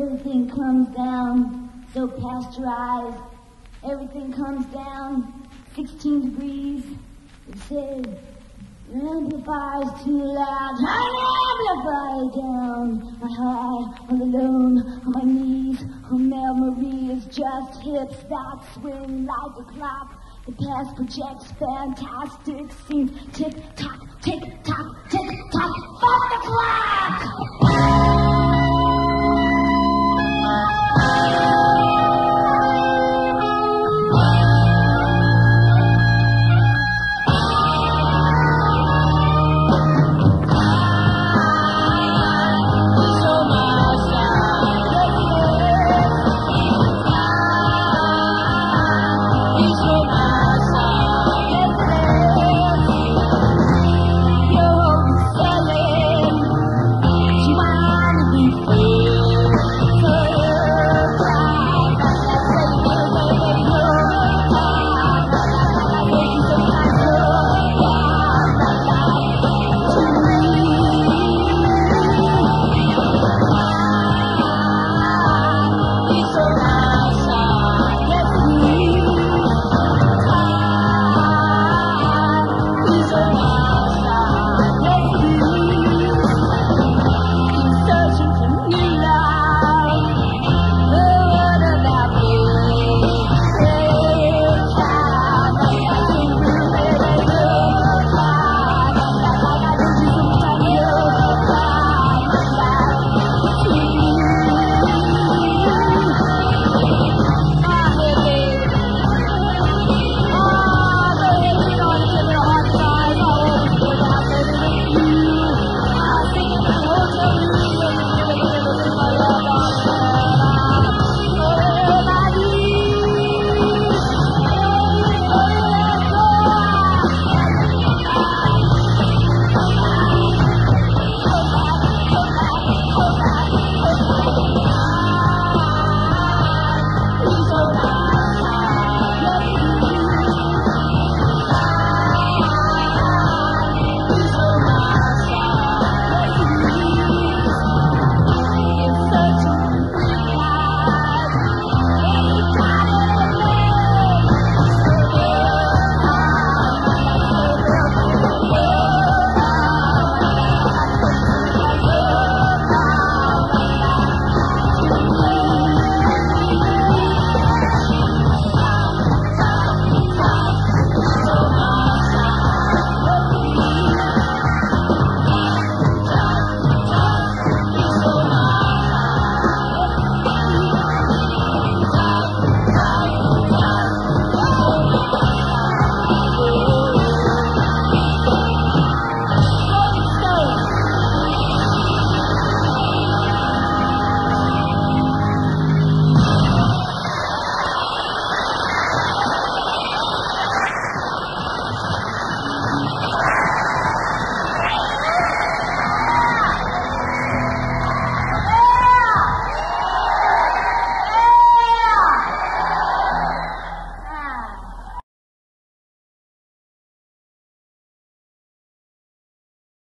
Everything comes down so pasteurized. Everything comes down 16 degrees. It says, your amplifier's too loud. Turn amplify amplifier down. My high, all alone, on my knees. Her memory is just hips that swing like a clock. The past projects fantastic scenes. Tick tock,